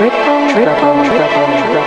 triple, triple, triple, triple.